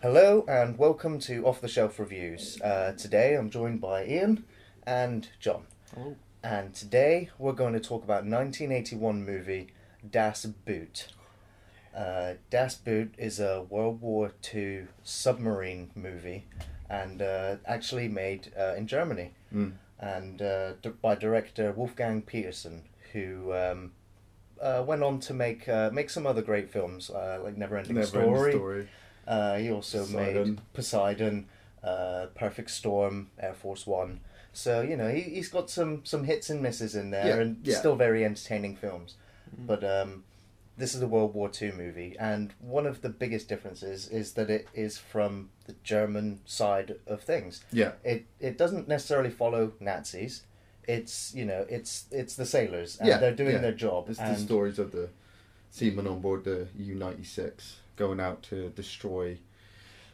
Hello and welcome to Off the Shelf Reviews. Uh, today I'm joined by Iain and Jon. Hello. And today we're going to talk about 1981 movie Das Boot. Uh, das Boot is a World War II submarine movie and uh, actually made uh, in Germany Mm. and uh, d- by director Wolfgang Petersen, who um, uh, went on to make uh, make some other great films uh, like Neverending Never Story. End story. Uh, he also made Poseidon. Poseidon, uh, Perfect Storm, Air Force One. So you know he he's got some some hits and misses in there, Yeah, and yeah. still very entertaining films. But um, this is a World War II movie, and one of the biggest differences is that it is from the German side of things. Yeah. It it doesn't necessarily follow Nazis. It's you know it's it's the sailors and Yeah, they're doing yeah. their job. It's the stories of the seamen on board the U ninety six going out to destroy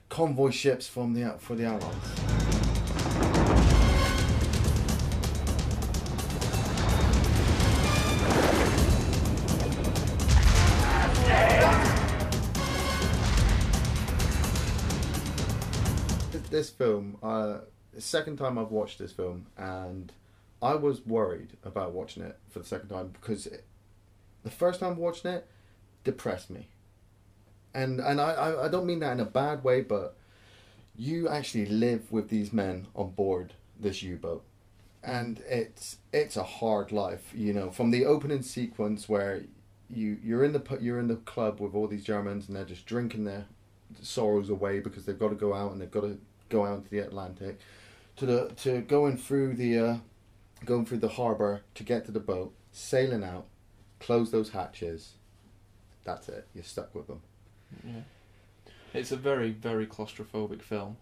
convoy ships from the for the Allies. This- film, uh, second time I've watched this film, and I was worried about watching it for the second time because it, the first time watching it depressed me, and and I, I don't mean that in a bad way, but you actually live with these men on board this U boat, and it's it's a hard life, you know. From the opening sequence where you you're in the you're in the club with all these Germans and they're just drinking their sorrows away because they've got to go out and they've got to go out into the Atlantic, to the to going through the uh, going through the harbour to get to the boat, sailing out, close those hatches. That's it. You're stuck with them. Yeah. It's a very, very claustrophobic film,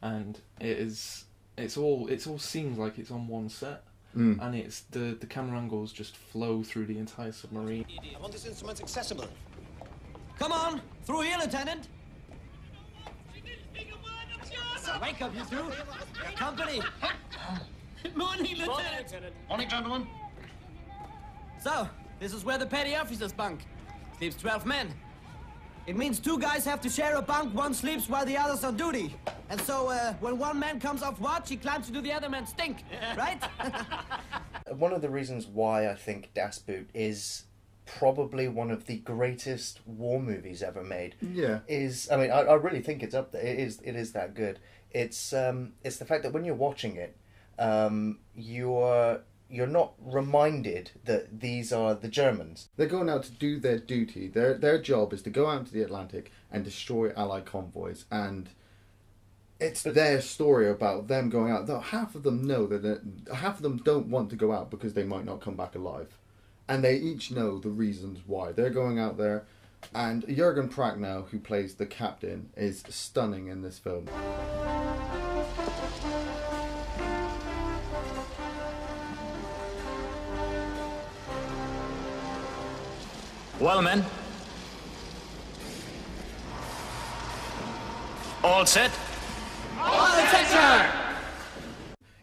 and it is. It's all. It's all seems like it's on one set, Mm. and it's the the camera angles just flow through the entire submarine. I want this instrument accessible. Come on, through here, Lieutenant. So wake up, you two. Your company. Good morning, Lieutenant. Morning, gentlemen. So, this is where the petty officers bunk. Sleeps 12 men. It means two guys have to share a bunk, one sleeps while the other's on duty. And so, uh, when one man comes off watch, he climbs into the other man's stink, right? One of the reasons why I think Das Boot is probably one of the greatest war movies ever made Yeah. is I mean I, I really think it's up there. It is it is that good. It's um it's the fact that when you're watching it, um you're you're not reminded that these are the Germans. They're going out to do their duty. Their their job is to go out into the Atlantic and destroy Allied convoys, and it's their story about them going out. Though half of them know that half of them don't want to go out because they might not come back alive, and they each know the reasons why they're going out there. And Jürgen Prochnow, who plays the captain, is stunning in this film. Well, men. All set? All set, sir!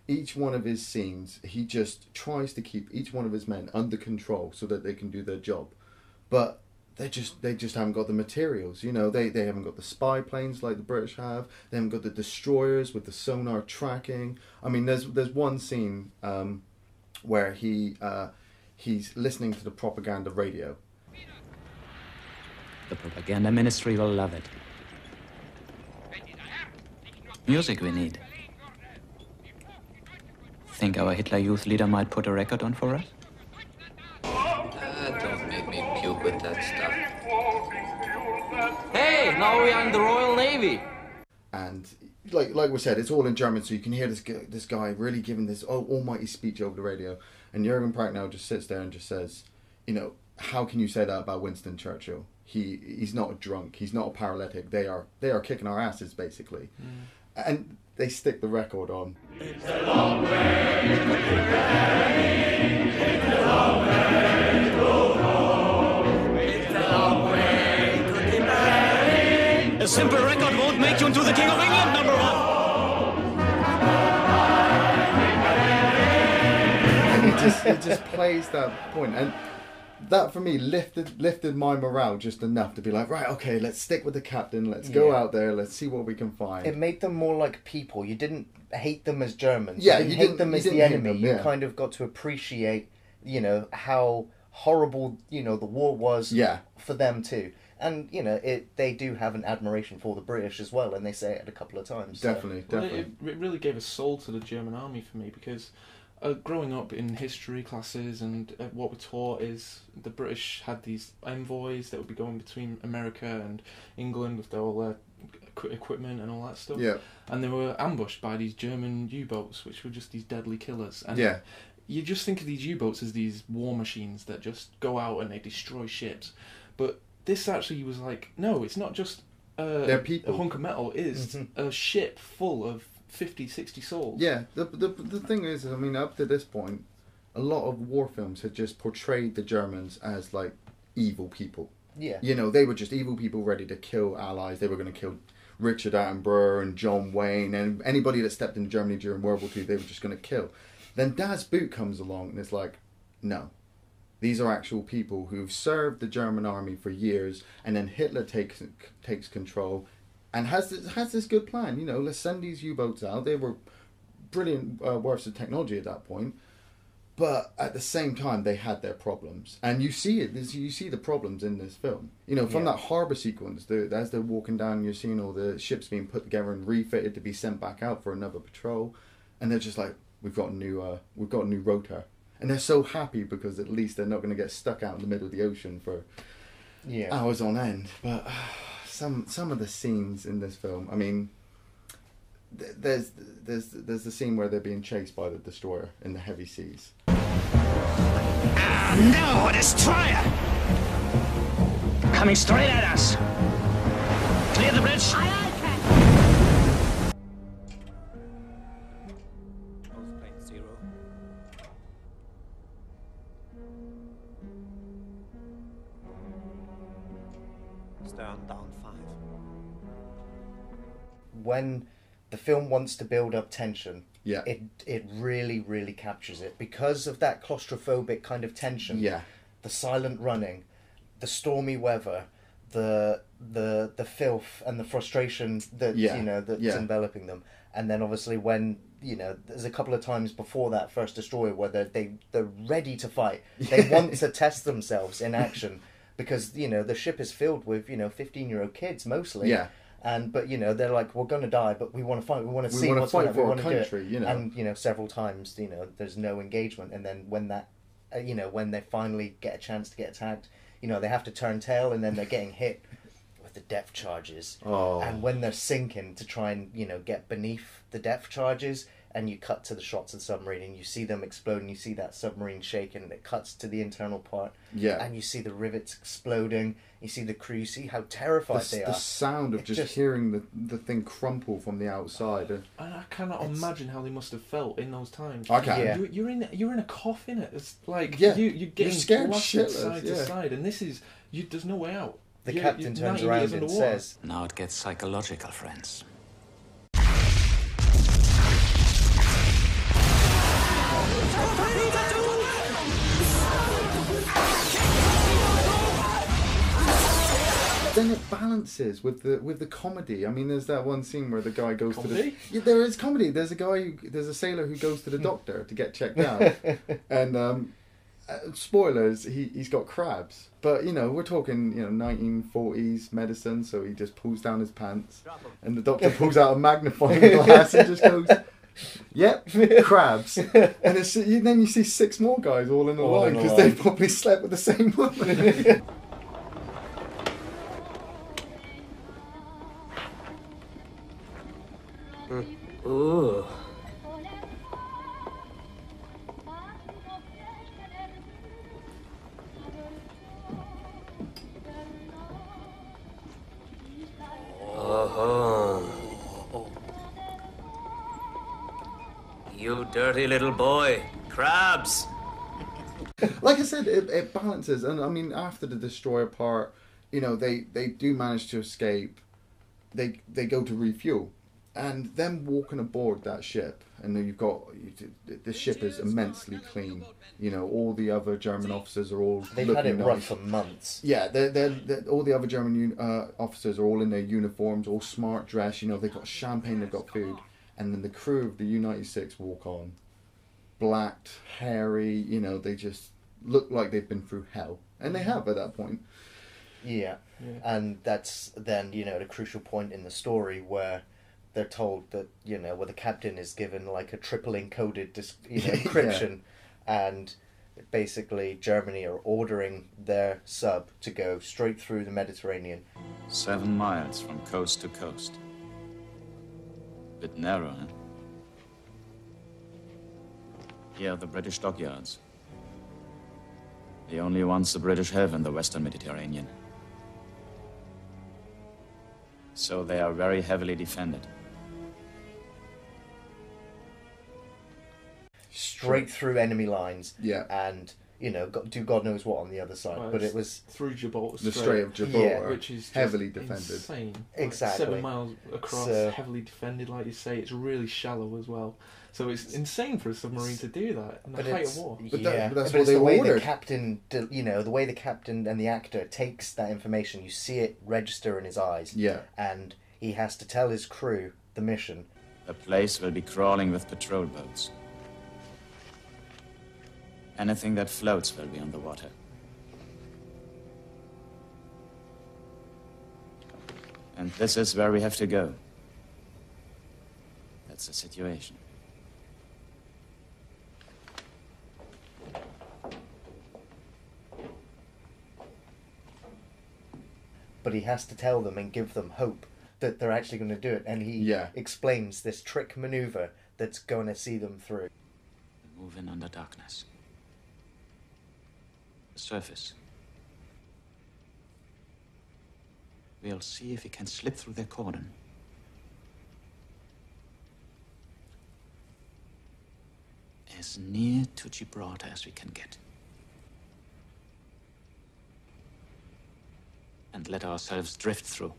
each one of his scenes, he just tries to keep each one of his men under control so that they can do their job. But they just they just haven't got the materials, you know. They they haven't got the spy planes like the British have. They haven't got the destroyers with the sonar tracking. I mean, there's there's one scene um, where he uh, he's listening to the propaganda radio. The propaganda ministry will love it. Music we need. Think our Hitler Youth leader might put a record on for us? Ah, don't make me puke with that stuff. hey, now we are in the Royal Navy. and like like we said, it's all in German, so you can hear this guy, this guy really giving this oh, almighty speech over the radio, and Jürgen Prochnow just sits there and just says, you know, how can you say that about Winston Churchill? He he's not a drunk, he's not a paralytic. They are they are kicking our asses basically, mm. and they stick the record on. It's the long way, quick. It's the long way to go. It's the long way. A simple record won't make you into the King of England, number one. and it just it just plays that point and that for me lifted lifted my morale just enough to be like, right, okay, let's stick with the captain. Let's go Yeah. out there. Let's see what we can find. It made them more like people. You didn't hate them as Germans. Yeah, you didn't you hate didn't- them as the didn't hate enemy. them, you kind of got to appreciate, you know, how horrible you know the war was. Yeah. For them too, and you know, it they do have an admiration for the British as well, and they say it a couple of times. so- definitely, Well, definitely. it, it really gave a soul to the German army for me because uh, growing up in history classes and uh, what we're taught is the British had these envoys that would be going between America and England with all their equi- equipment and all that stuff. yeah, And they were ambushed by these German U-boats, which were just these deadly killers. And yeah, you just think of these U-boats as these war machines that just go out and they destroy ships, but this actually was like, no, it's not just uh, people. a hunk of metal. It is Mhm. a ship full of 50, 60 souls. yeah. The, the the thing is, I mean, up to this point, a lot of war films had just portrayed the Germans as like evil people. yeah. You know, they were just evil people ready to kill allies. They were going to kill Richard Attenborough and John Wayne and anybody that stepped into Germany during World War II. They were just going to kill. Then Das Boot comes along and it's like, no, these are actual people who've served the German army for years, and then Hitler takes takes control, and has this, has this good plan. You know, let's send these U-boats out. They were brilliant uh, works of technology at that point, but at the same time they had their problems, and you see it. This, you see the problems in this film. You know, from Yeah. that harbor sequence, the, as they're walking down, you're seeing all the ships being put together and refitted to be sent back out for another patrol, and they're just like, "We've got a new, uh, we've got a new rotor." And they're so happy because at least they're not going to get stuck out in the middle of the ocean for Yeah. hours on end. But some some of the scenes in this film, I mean, th- there's there's there's the scene where they're being chased by the destroyer in the heavy seas. Ah, no, a destroyer! Coming straight at us. Clear the bridge. Zero. When the film wants to build up tension, Yeah. it it really really captures it because of that claustrophobic kind of tension. Yeah. the silent running, the stormy weather, the the the filth and the frustration that Yeah, you know that's yeah. enveloping them, and then obviously when you know there's a couple of times before that first destroyer where they're, they they're ready to fight, they want to test themselves in action because you know the ship is filled with you know 15 year old kids mostly. Yeah. And but you know they're like we're gonna die, but we want to fight. We want to see what's fight going on. for We our want to do it. country, you know. And you know several times you know there's no engagement, and then when that uh, you know when they finally get a chance to get attacked, you know they have to turn tail, and then they're getting hit with the depth charges. Oh. And when they're sinking to try and you know get beneath the depth charges, and you cut to the shots of the submarine, and you see them explode, and you see that submarine shaking, and it cuts to the internal part. Yeah. And you see the rivets exploding. You see the crew. You see how terrified The, they the are. The sound of just, just- hearing the the thing crumple from the outside. And I cannot imagine how they must have felt in those times. I can. Yeah. You, you're in you're in a coffin. It's like Yeah. you you're getting scared blasted shitless, side yeah. to side, and this is you. There's no way out. The You're- captain you're turns around and says, Now it gets psychological, friends. Then it balances with the with the comedy. I mean, there's that one scene where the guy goes to the yeah, there is comedy. There's a guy, who, there's a sailor who goes to the doctor to get checked out, and um, uh, spoilers, he he's got crabs. But you know, we're talking you know 1940s medicine, so he just pulls down his pants, and the doctor pulls out a magnifying glass and just goes. Yep, crabs, and it's, then you see six more guys all in a All line in a because line. they probably slept with the same woman. said, it, it balances, and I mean, after the destroyer part, you know, they they do manage to escape. They they go to refuel, and them walking aboard that ship, and then you've got the ship is immensely clean. You know, all the other German officers are all They've looking had it nice. rough for months. Yeah, they're, they're, they're, all the other German un- uh, officers are all in their uniforms, all smart dress. You know, they've got champagne, they've got food, and then the crew of the U ninety six walk on, blacked, hairy. You know, they just look like they've been through hell, and they mm-hmm. have at that point. Yeah. Yeah. And that's then, you know, the crucial point in the story where they're told that, you know, where the captain is given like a triple encoded dis- you know, Yeah. encryption and basically Germany are ordering their sub to go straight through the Mediterranean. Seven miles from coast to coast. Bit narrow, huh? Here are the British dockyards. The only ones the British have in the Western Mediterranean. So they are very heavily defended. Straight through enemy lines. Yeah. And, you know, do God knows what on the other side. Well, but it was through Gibraltar The Strait, Strait of Gibraltar, Yeah, which is heavily defended. Insane. Like, Exactly. seven miles across, So- heavily defended, like you say. It's really shallow as well, so it's insane for a submarine to do that in the But height of war. But that- yeah, but that's but what they the way ordered. the captain, you know, the way the captain and the actor takes that information. You see it register in his eyes. Yeah. And he has to tell his crew the mission. The place will be crawling with patrol boats. Anything that floats will be on the water. And this is where we have to go. That's the situation. But he has to tell them and give them hope that they're actually going to do it. And he Yeah. explains this trick maneuver that's going to see them through. Move in under darkness. The surface. We'll see if we can slip through their cordon. As near to Gibraltar as we can get. And let ourselves drift through.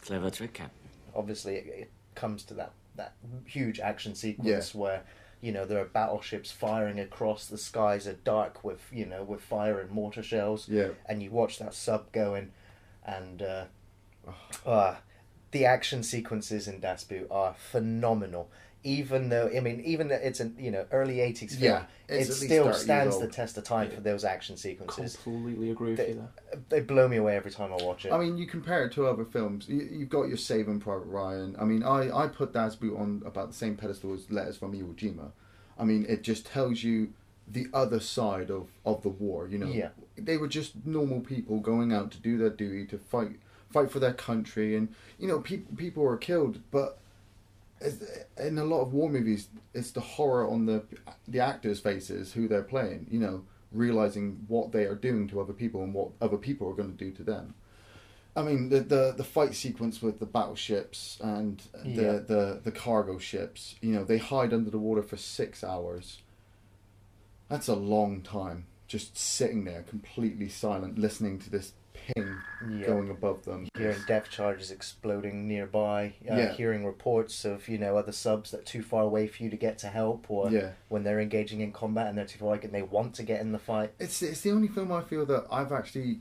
Clever trick, Captain. Obviously, it, it comes to that, that huge action sequence where, you know, there are battleships firing across the skies are dark with, you know, with fire and mortar shells. Yeah. And you watch that sub going, and uh, uh, the action sequences in Das Boot are phenomenal. Even though, I mean, even though it's an you know early '80s film, Yeah, it it's at least still stands the test of time for those action sequences. Completely agree with They, you there. they blow me away every time I watch it. I mean, you compare it to other films. You, you've got your Saving Private Ryan. I mean, I, I put Das Boot on about the same pedestal as Letters from Iwo Jima. I mean, it just tells you the other side of, of the war. You know, Yeah. they were just normal people going out to do their duty to fight fight for their country, and you know, people people were killed, but. It's- In a lot of war movies, it's the horror on the the actors' faces who they're playing. You know, realizing what they are doing to other people and what other people are going to do to them. I mean, the, the the fight sequence with the battleships and the, Yeah. the the cargo ships. You know, they hide under the water for six hours. That's a long time, just sitting there completely silent, listening to this ping Yeah. going above them. hearing depth charges exploding nearby, uh, Yeah. hearing reports of you know other subs that are too far away for you to get to help, or Yeah. when they're engaging in combat and they're too far away and they want to get in the fight. It's it's the only film I feel that I've actually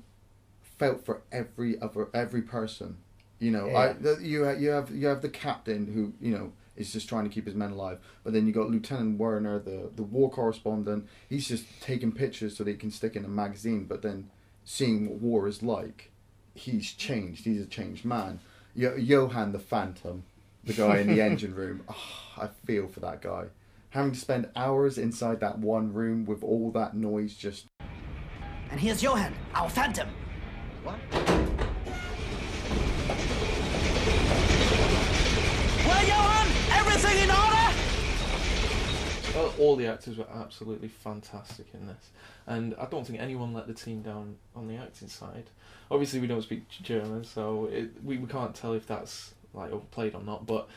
felt for every other every person. You know, I the, you you have you have the captain who you know is just trying to keep his men alive, but then you got Lieutenant Werner, the the war correspondent. He's just taking pictures so that he can stick in a magazine. But then seeing what war is like, he's changed. He's a changed man. Yo- Johann the Phantom, the guy in the engine room. Oh, I feel for that guy. Having to spend hours inside that one room with all that noise just And here's Johann, our phantom. What? Well, Johann, everything in order? Well, all the actors were absolutely fantastic in this, and I don't think anyone let the team down on the acting side. Obviously, we don't speak German, so it, we we can't tell if that's like overplayed or not. But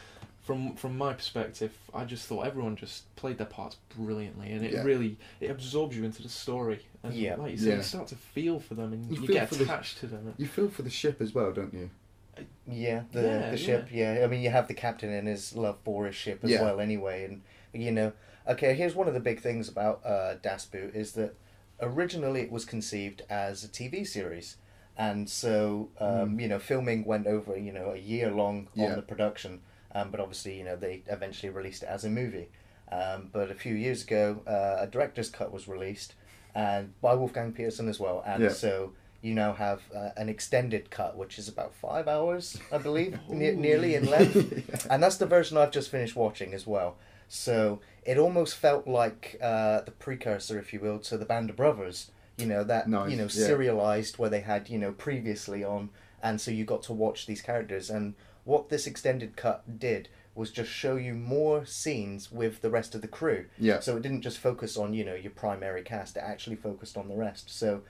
from from my perspective, I just thought everyone just played their parts brilliantly, and it Yeah. really it absorbs you into the story. And Yeah. like you said, Yeah. you start to feel for them, and You you, get for the- attached to them. You feel for the ship as well, don't you? Uh, yeah, the Yeah, the ship. Yeah. I mean, you have the captain and his love for his ship as well. Anyway, and you know, okay. Here's one of the big things about uh, Das Boot is that originally it was conceived as a TV series, and so um, you know, filming went over you know a year long Yeah. on the production. Um, but obviously, you know, they eventually released it as a movie. Um, but a few years ago, uh, a director's cut was released, and by Wolfgang Petersen as well. And Yeah. so you now have uh, an extended cut, which is about five hours, I believe, ne- nearly in length. And that's the version I've just finished watching as well. So it almost felt like uh, the precursor, if you will, to the Band of Brothers. You know that Nice, you know yeah. serialized where they had you know previously on, and so you got to watch these characters. And what this extended cut did was just show you more scenes with the rest of the crew. Yeah. So it didn't just focus on you know your primary cast; it actually focused on the rest. So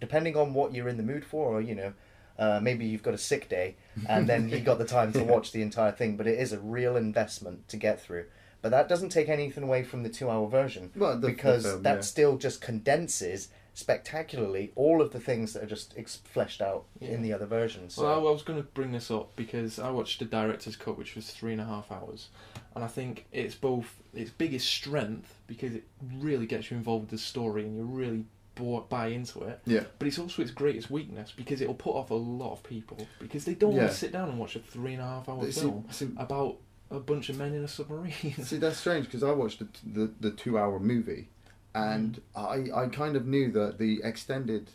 depending on what you're in the mood for, or you know, uh, maybe you've got a sick day, and then you've got the time to watch the entire thing. But it is a real investment to get through. But that doesn't take anything away from the two-hour version, Well, the- the because film, that yeah. still just condenses spectacularly all of the things that are just ex- fleshed out Yeah. in the other versions. So. Well, I, I was going to bring this up because I watched the director's cut, which was three and a half hours, and I think it's both its biggest strength because it really gets you involved with the story and you really bought, buy into it. Yeah. But it's also its greatest weakness because it'll put off a lot of people because they don't Yeah. want to sit down and watch a three and a half hour See- film see- about a bunch of men in a submarine. See, that's strange because I watched the, the the two hour movie, and mm. I I kind of knew that the extended,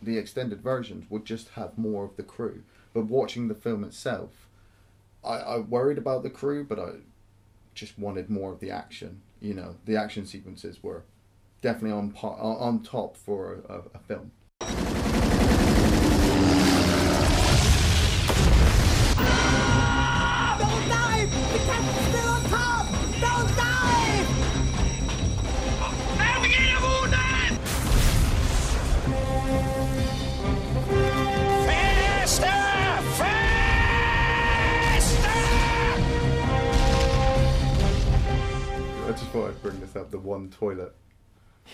the extended versions would just have more of the crew. But watching the film itself, I I worried about the crew, but I just wanted more of the action. You know, the action sequences were definitely on par, on top for a, a film. One toilet.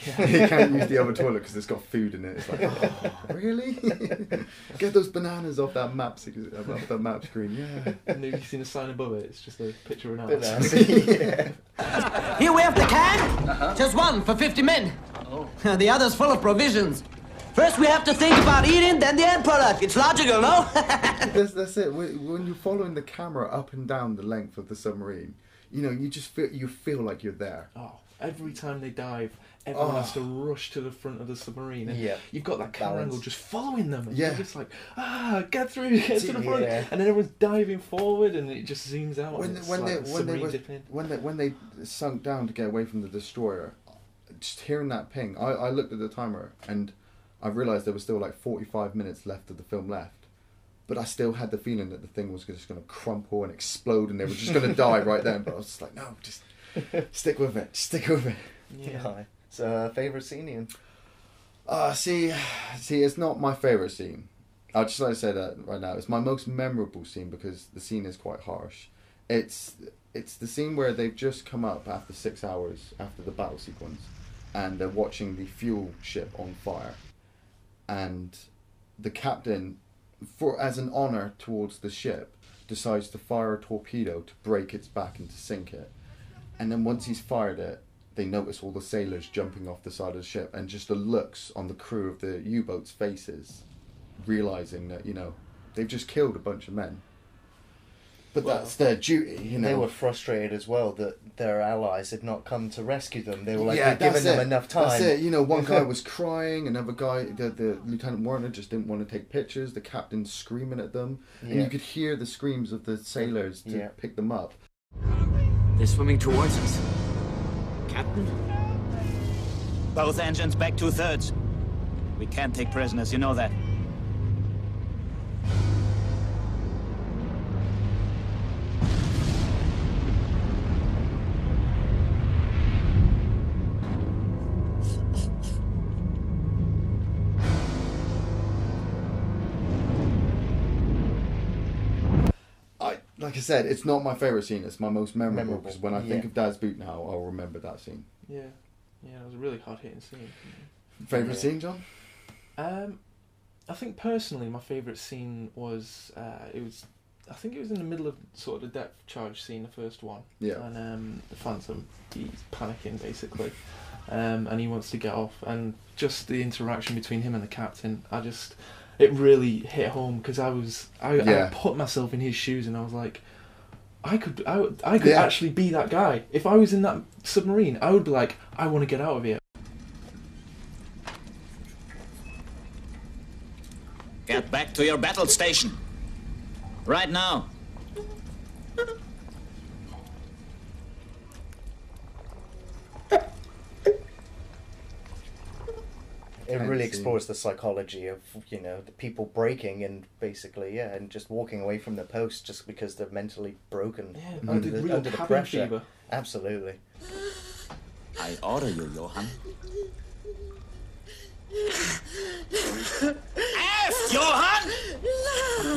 you can't use the other toilet because it's got food in it. It's like, oh, really? Get those bananas off that map, off that map screen. Yeah. and have you seen a sign above it? It's just a picture of an But, ass. yeah. Here we have the can. Uh-huh. Just one for 50 men. Oh. The other's full of provisions. First we have to think about eating, then the end product. It's logical, no? That's, that's it. When when you're following the camera up and down the length of the submarine, you know, you just feel you feel like you're there. Oh, every time they dive, everyone has Oh. to rush to the front of the submarine. And Yeah. You've got that camera angle just following them. And Yeah. You're just like, ah, get through, get to the front. Yeah. And then everyone's diving forward and it just zooms out. When they, when like they when they dipping. when they when they sunk down to get away from the destroyer, just hearing that ping, I, I looked at the timer and I realized there was still like 45 minutes left of the film left. But I still had the feeling that the thing was just going to crumple and explode and they were just going to die right then. But I was just like, no, just stick with it, stick with it. Yeah. So, uh, favorite scene, Iain? Uh, see, see, it's not my favorite scene. I'd just like to say that right now. It's my most memorable scene because the scene is quite harsh. It's it's the scene where they've just come up after six hours after the battle sequence, and they're watching the fuel ship on fire, and the captain, for as an honor towards the ship, decides to fire a torpedo to break its back and to sink it. And then once he's fired it, they notice all the sailors jumping off the side of the ship and just the looks on the crew of the U boat's faces, realizing that, you know, they've just killed a bunch of men. But Well, that's their duty, you know. They were frustrated as well that their allies had not come to rescue them. They were like, yeah, we've given them enough time. That's it. You know, one guy was crying, another guy, the, the Lieutenant Werner, just didn't want to take pictures. The captain's screaming at them, and you could hear the screams of the sailors to Yeah. pick them up. They're swimming towards us. Captain? Both engines back two thirds. We can't take prisoners, you know that. Like I said, it's not my favorite scene. It's my most memorable because when I think yeah. of Das Boot now, I'll remember that scene. Yeah. Yeah, it was a really hard hitting scene. Favorite Yeah. scene, Jon? Um, I think personally, my favourite scene was uh, it was. I think it was in the middle of sort of the depth charge scene, the first one. Yeah. And um, the Phantom, he's panicking basically, um, and he wants to get off. And just the interaction between him and the captain, I just, it really hit home because I was, I, Yeah. I put myself in his shoes and I was like, I could, I, I could Yeah. actually be that guy. If I was in that submarine, I would be like, I want to get out of here. Get back to your battle station. Right now. Explores the psychology of you know the people breaking and basically yeah, and just walking away from the post just because they're mentally broken Yeah, under, under the, real under the pressure. fever. Absolutely. I order you, Johann. F, Johann!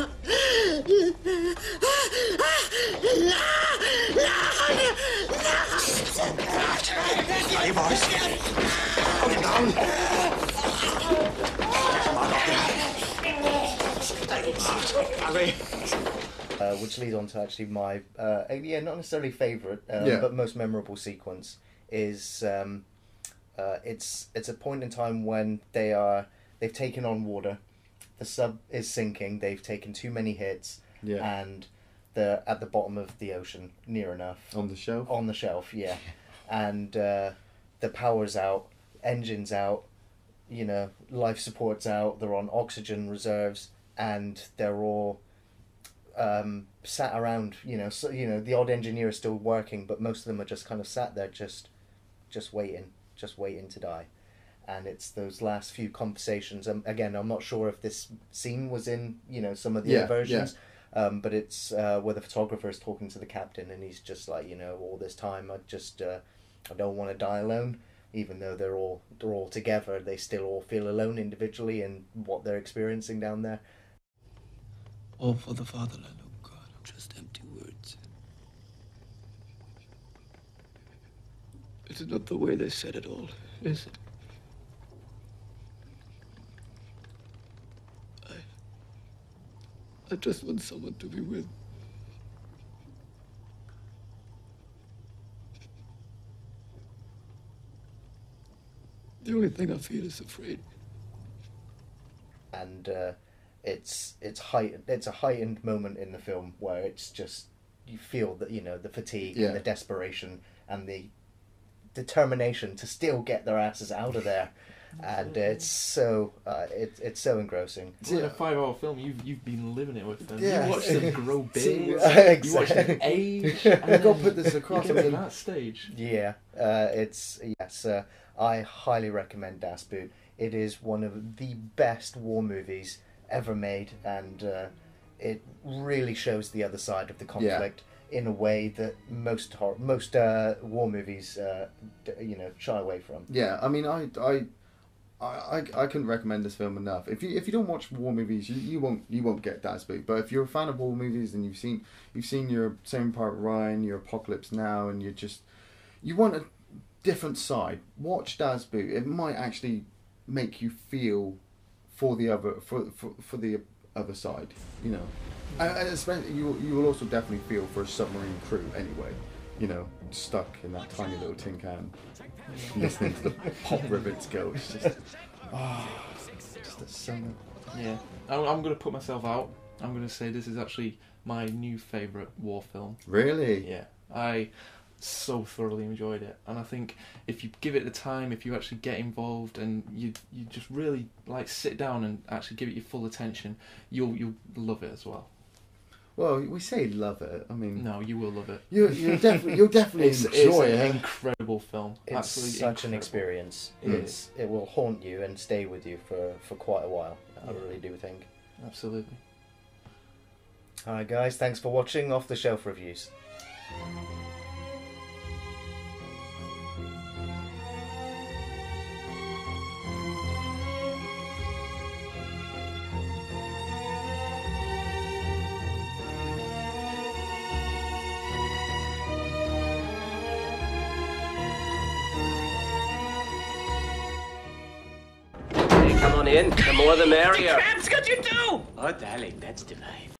Hey, boys. Put him down. Harry. uh, which leads on to actually my uh, yeah not necessarily favorite um, Yeah. but most memorable sequence is um, uh, it's it's a point in time when they are they've taken on water the sub is sinking they've taken too many hits Yeah. and they're at the bottom of the ocean near enough On the shelf. on the shelf yeah and uh, the power's out engines out you know life support's out they're on oxygen reserves and they're all um, sat around you know so you know the odd engineer is still working but most of them are just kind of sat there just just waiting just waiting to die. And it's those last few conversations um, again i'm not sure if this scene was in you know some of the Yeah, other versions um, but it's uh, where the photographer is talking to the captain and he's just like you know all this time i just uh, i don't want to die alone. Even though they're all they're all together they still all feel alone individually in what they're experiencing down there All for the fatherland, oh God. Just empty words. It's not the way they said it all, is it? I. I just want someone to be with. The only thing I feel is afraid. and uh, it's it's height it's a heightened moment in the film where it's just you feel that you know the fatigue Yeah. and the desperation and the determination to still get their asses out of there and uh, it's so uh, it, it's so engrossing It's like a five-hour film. You've you've been living it with them. Yeah. You watched them grow big. See, You watched them exactly. age. I and gotta put this across, You I get to mean- that stage. Yeah, uh, it's yes. Uh, I highly recommend Das Boot. It is one of the best war movies ever made, and uh, it really shows the other side of the conflict in a way that most hor- most uh, war movies, uh, d- you know, shy away from. Yeah, I mean, I, I, I, I, couldn't recommend this film enough. If you if you don't watch war movies, you, you won't you won't get Das Boot. But if you're a fan of war movies and you've seen you've seen your Saving Private Ryan, your Apocalypse Now, and you're just you want a different side, watch Das Boot. It might actually make you feel for the other for for, for the other side. You know, and, and especially you you will also definitely feel for a submarine crew anyway. You know, stuck in that tiny little tin can, listening to the pop rivets go. It's just ah, just a summer. Yeah, I'm, I'm gonna put myself out. I'm gonna say this is actually my new favorite war film. Really? Yeah, I so thoroughly enjoyed it, and I think if you give it the time, if you actually get involved, and you you just really like sit down and actually give it your full attention, you'll you'll love it as well. Well, we say love it. I mean, No, you will love it. you you definitely you'll definitely It's, enjoy it's an it. incredible film. It's Absolutely such an experience. It It's it will haunt you and stay with you for, for quite a while. I Yeah. really do think. Absolutely. All right, guys. Thanks for watching Off the Shelf reviews. On in. The more the merrier. Crab's got you too! Oh, darling, that's divine.